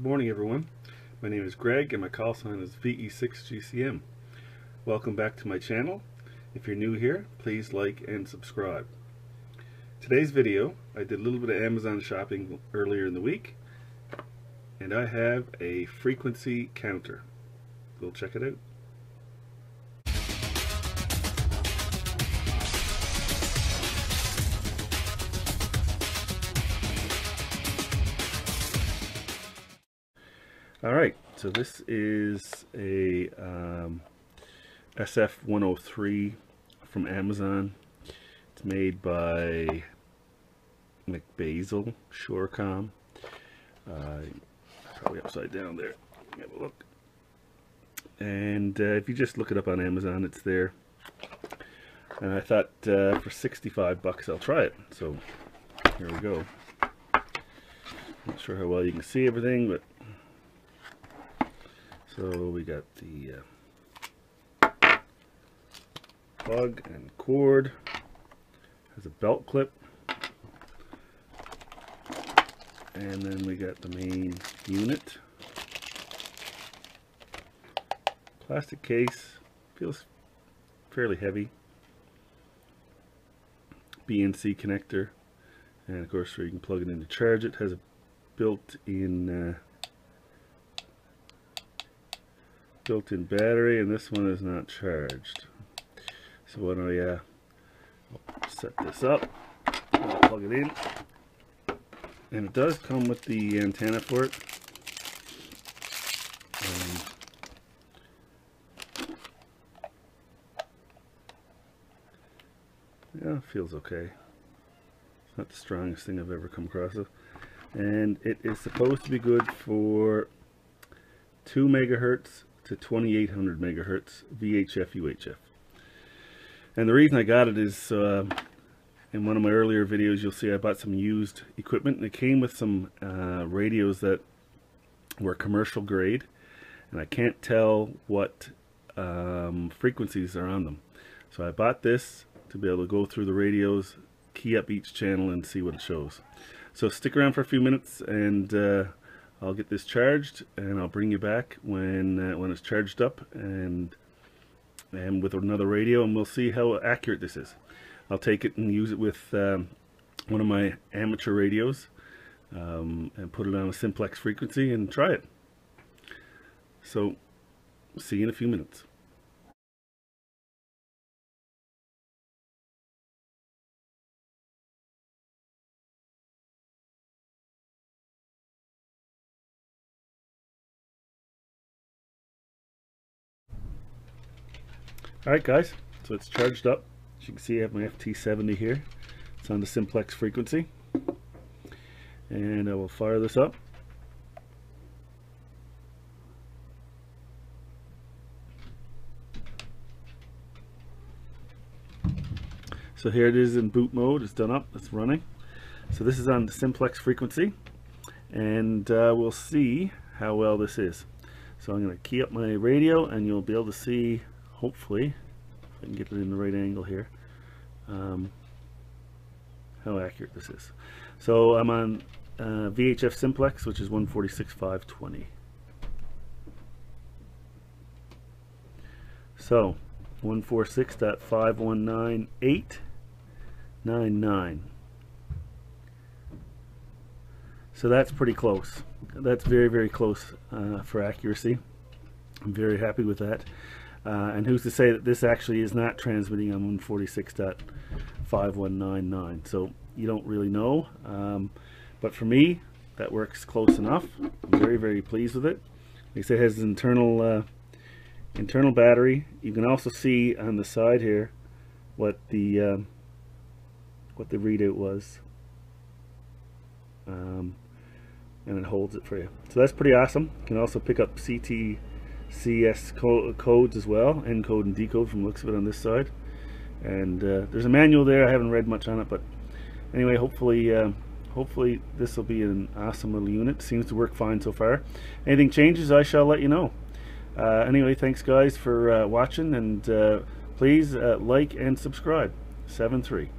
Good morning everyone. My name is Greg and my call sign is VE6GCM. Welcome back to my channel. If you're new here, please like and subscribe. Today's video, I did a little bit of Amazon shopping earlier in the week and I have a frequency counter. We'll check it out. All right, so this is a um, SF103 from Amazon. It's made by McBasil Surecom. Uh, probably upside down there. Have a look. And uh, if you just look it up on Amazon, it's there. And I thought uh, for 65 bucks I'll try it. So here we go. Not sure how well you can see everything, but so we got the uh, plug and cord. Has a belt clip. And then we got the main unit. Plastic case. Feels fairly heavy. BNC connector. And of course where you can plug it in to charge it. Has a built-in uh, built-in battery and this one is not charged. So when I uh, set this up plug it in. And it does come with the antenna for it um, yeah feels okay. It's not the strongest thing I've ever come across of. And it is supposed to be good for 2 megahertz to 2800 megahertz VHF UHF. And the reason I got it is uh, in one of my earlier videos you'll see I bought some used equipment and it came with some uh, radios that were commercial grade and I can't tell what um, frequencies are on them. So I bought this to be able to go through the radios, key up each channel and see what it shows. So stick around for a few minutes and uh, I'll get this charged and I'll bring you back when uh, when it's charged up and and with another radio and we'll see how accurate this is. I'll take it and use it with um, one of my amateur radios um, and put it on a simplex frequency and try it. So see you in a few minutes. Alright guys, so it's charged up. As you can see I have my FT70 here. It's on the simplex frequency. And I will fire this up. So here it is in boot mode. It's done up. It's running. So this is on the simplex frequency. And uh, we'll see how well this is. So I'm going to key up my radio and you'll be able to see hopefully, if I can get it in the right angle here, um, how accurate this is. So I'm on uh, VHF simplex, which is 146.520. So 146.519899. So that's pretty close. That's very, very close uh, for accuracy. I'm very happy with that. Uh, and who's to say that this actually is not transmitting on 146.5199 so you don't really know. Um, but for me that works close enough. I'm very very pleased with it. Like I said it has internal uh, internal battery. You can also see on the side here what the um, what the readout was. Um, and it holds it for you. So that's pretty awesome. You can also pick up CT CS co codes as well, encode and decode from looks of it on this side. And uh, there's a manual there. I haven't read much on it, but anyway, hopefully, uh, hopefully this will be an awesome little unit. Seems to work fine so far. Anything changes, I shall let you know. Uh, anyway, thanks guys for uh, watching, and uh, please uh, like and subscribe. Seven three.